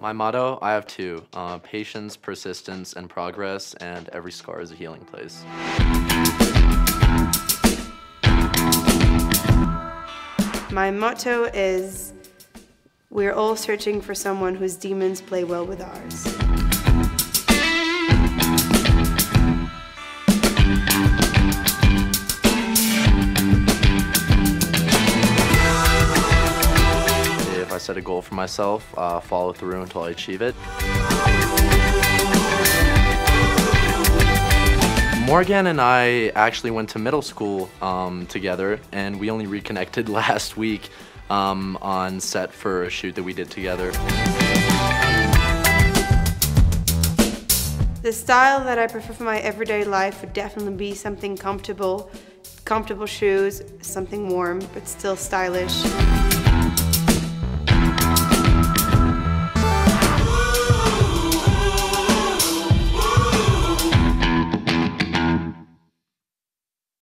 My motto, I have two, uh, patience, persistence, and progress, and every scar is a healing place. My motto is, we're all searching for someone whose demons play well with ours. Set a goal for myself, uh, follow through until I achieve it. Morgane and I actually went to middle school um, together, and we only reconnected last week um, on set for a shoot that we did together. The style that I prefer for my everyday life would definitely be something comfortable, comfortable shoes, something warm but still stylish.